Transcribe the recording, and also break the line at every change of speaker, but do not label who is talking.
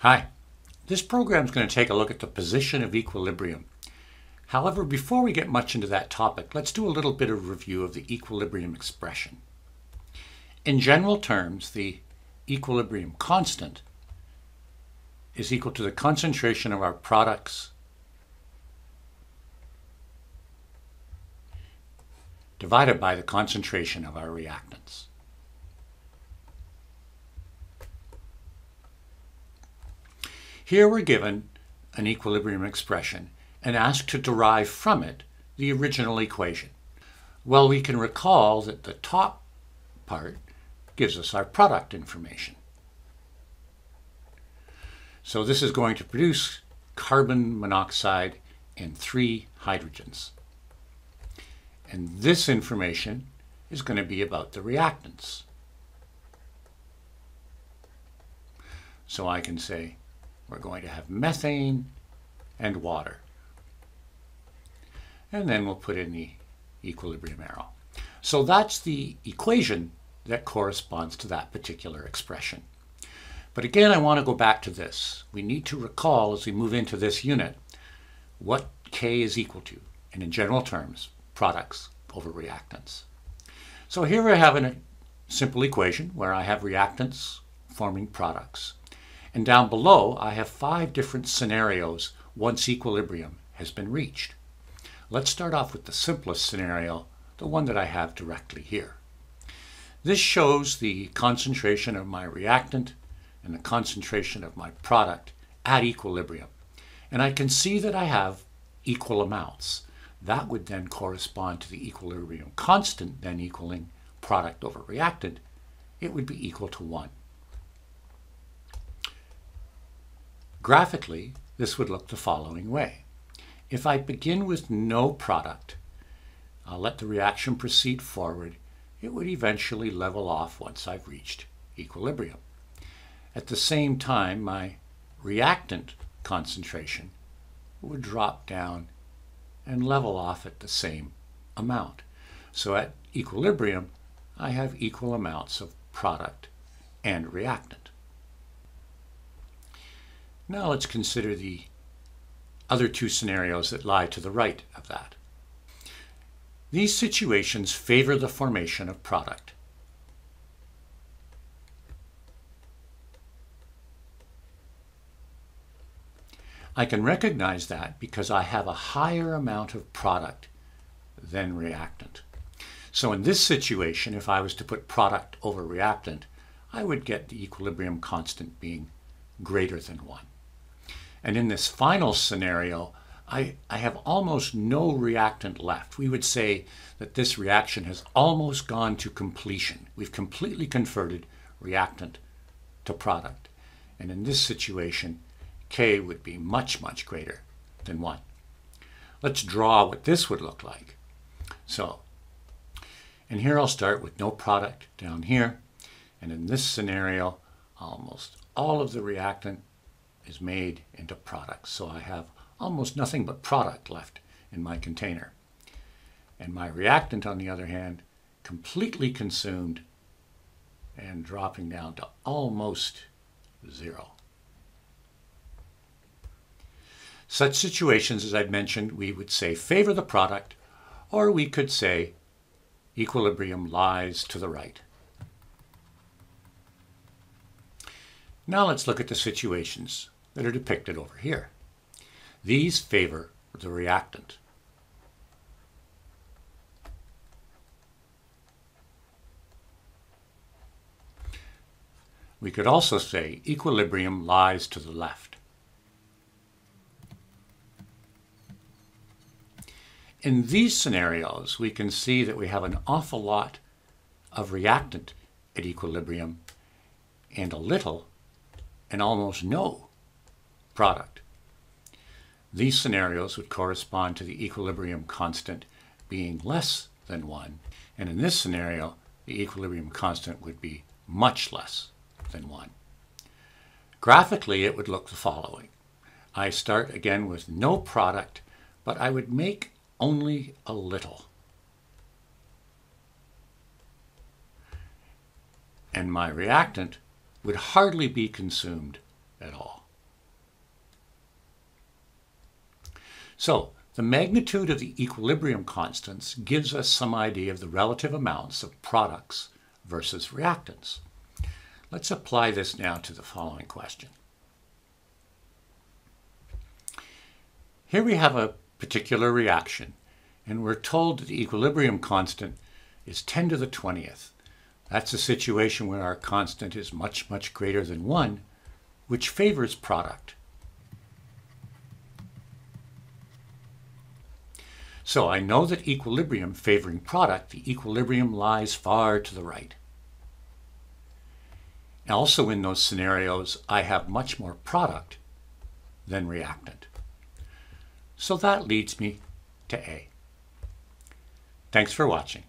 Hi, this program is going to take a look at the position of equilibrium. However, before we get much into that topic, let's do a little bit of review of the equilibrium expression. In general terms, the equilibrium constant is equal to the concentration of our products divided by the concentration of our reactants. Here we're given an equilibrium expression and asked to derive from it the original equation. Well, we can recall that the top part gives us our product information. So this is going to produce carbon monoxide and three hydrogens. And this information is going to be about the reactants. So I can say we're going to have methane and water. And then we'll put in the equilibrium arrow. So that's the equation that corresponds to that particular expression. But again, I want to go back to this. We need to recall as we move into this unit what K is equal to, and in general terms, products over reactants. So here we have a simple equation where I have reactants forming products. And down below, I have five different scenarios once equilibrium has been reached. Let's start off with the simplest scenario, the one that I have directly here. This shows the concentration of my reactant and the concentration of my product at equilibrium. And I can see that I have equal amounts. That would then correspond to the equilibrium constant, then equaling product over reactant. It would be equal to 1. Graphically, this would look the following way. If I begin with no product, I'll let the reaction proceed forward. It would eventually level off once I've reached equilibrium. At the same time, my reactant concentration would drop down and level off at the same amount. So at equilibrium, I have equal amounts of product and reactant. Now let's consider the other two scenarios that lie to the right of that. These situations favor the formation of product. I can recognize that because I have a higher amount of product than reactant. So in this situation, if I was to put product over reactant, I would get the equilibrium constant being greater than 1. And in this final scenario, I, I have almost no reactant left. We would say that this reaction has almost gone to completion. We've completely converted reactant to product. And in this situation, K would be much, much greater than 1. Let's draw what this would look like. So, and here I'll start with no product down here. And in this scenario, almost all of the reactant is made into products. So I have almost nothing but product left in my container. And my reactant, on the other hand, completely consumed and dropping down to almost zero. Such situations, as I've mentioned, we would say favor the product, or we could say equilibrium lies to the right. Now let's look at the situations that are depicted over here. These favor the reactant. We could also say equilibrium lies to the left. In these scenarios, we can see that we have an awful lot of reactant at equilibrium and a little and almost no product. These scenarios would correspond to the equilibrium constant being less than 1, and in this scenario, the equilibrium constant would be much less than 1. Graphically, it would look the following. I start again with no product, but I would make only a little. And my reactant would hardly be consumed at all. So, the magnitude of the equilibrium constants gives us some idea of the relative amounts of products versus reactants. Let's apply this now to the following question. Here we have a particular reaction, and we're told that the equilibrium constant is 10 to the 20th. That's a situation where our constant is much, much greater than 1, which favors product. So I know that equilibrium favoring product, the equilibrium lies far to the right. Also in those scenarios, I have much more product than reactant. So that leads me to A. Thanks for watching.